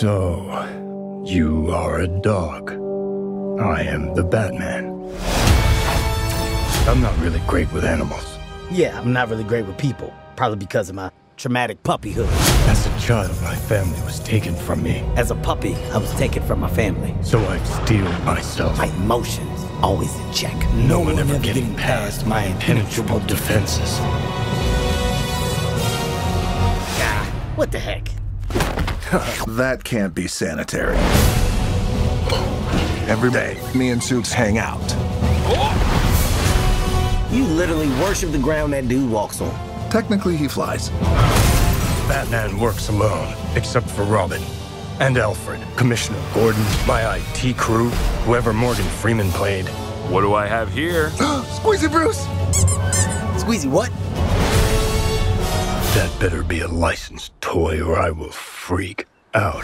So, you are a dog. I am the Batman. I'm not really great with animals. Yeah, I'm not really great with people. Probably because of my traumatic puppyhood. As a child, my family was taken from me. As a puppy, I was taken from my family. So I steel myself. My emotions always in check. No, one ever getting past my impenetrable defenses. Ah, what the heck? that can't be sanitary. Every day, me and Suits hang out. You literally worship the ground that dude walks on. Technically, he flies. Batman works alone, except for Robin. And Alfred, Commissioner Gordon, my IT crew, whoever Morgan Freeman played. What do I have here? Squeezy Bruce! Squeezy what? Better be a licensed toy or I will freak out.